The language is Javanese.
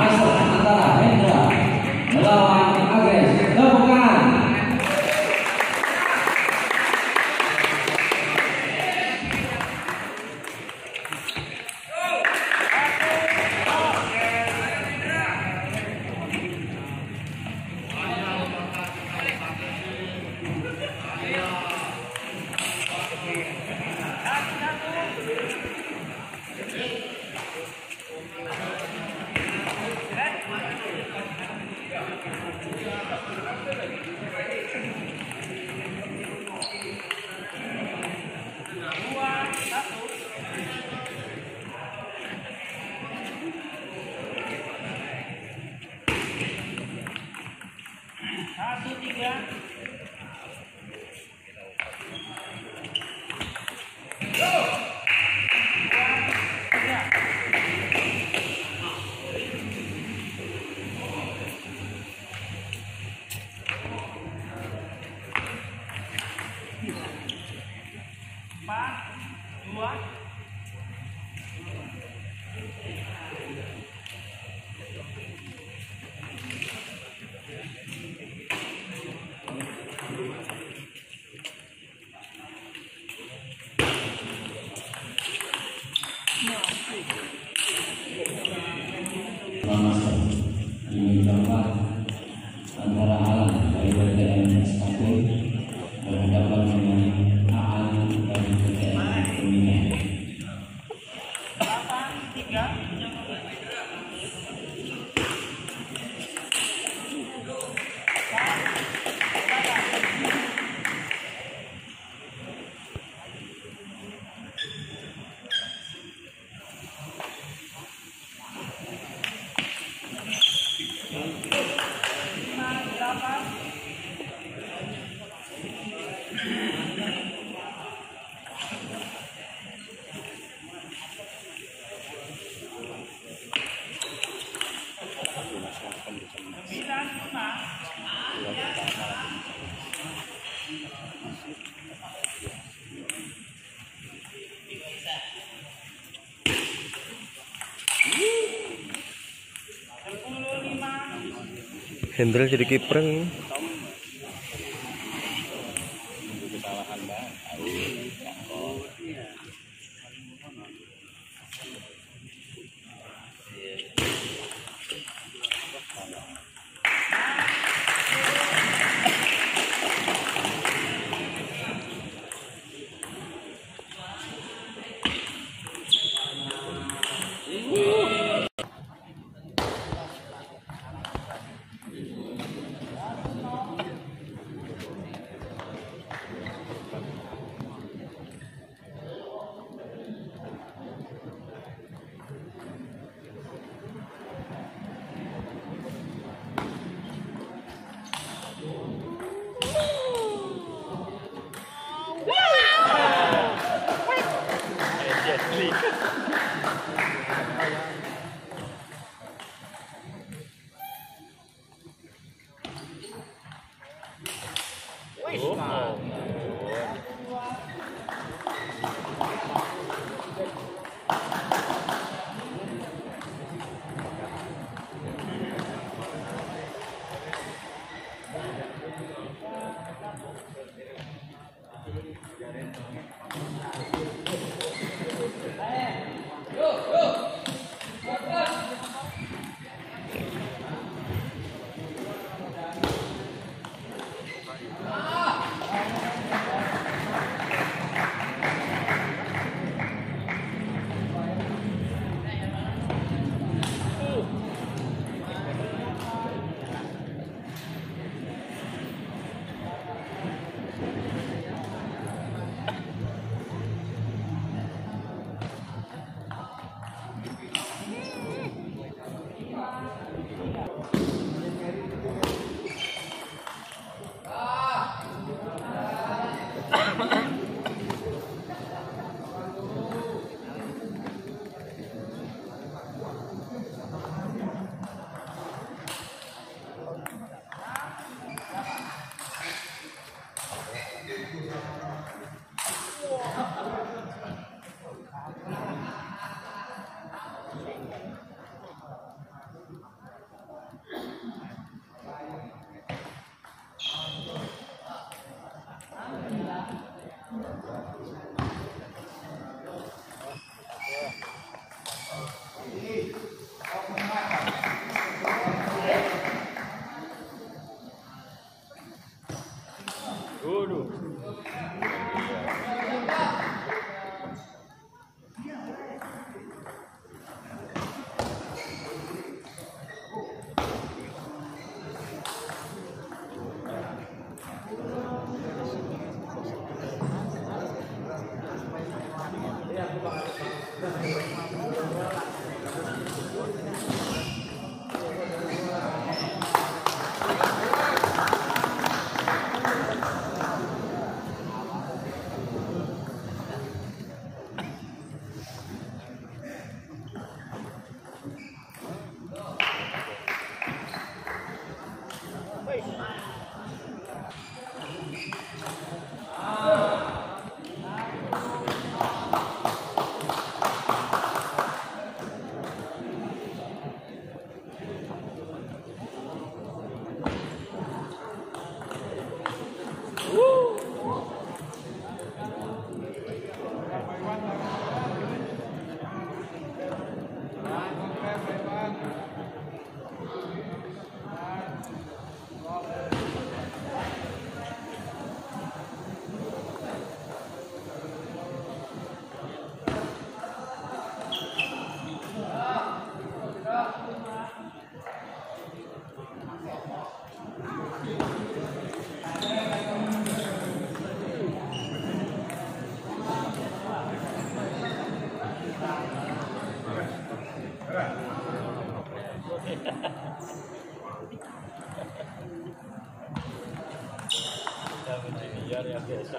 Mas Sembilan, lima. Sepuluh, lima. Hendra jadi kiper Biar ya biasa.